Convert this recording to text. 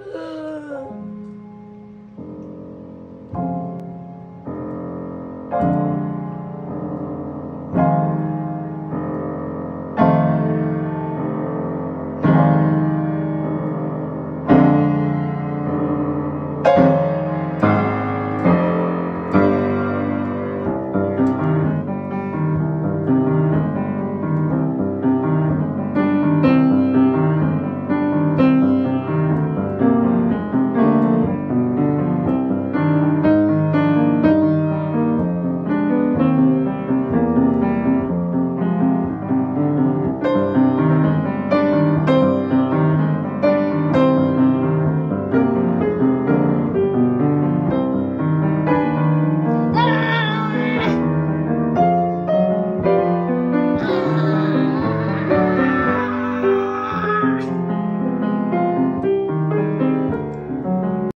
Oh.